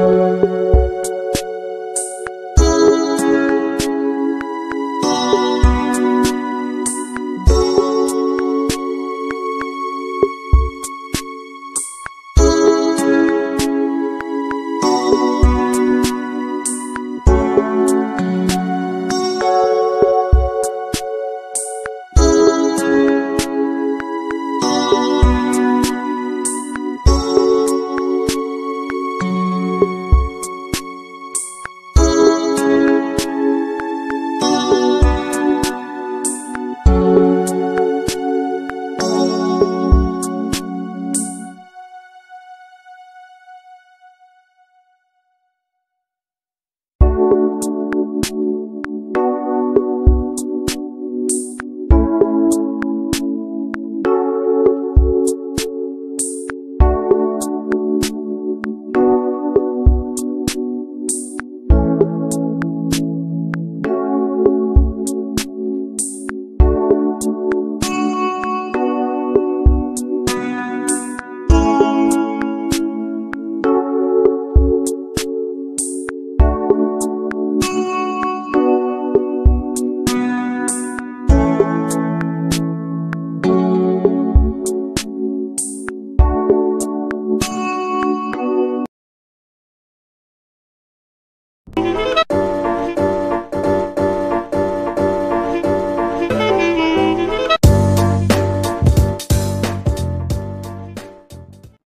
Música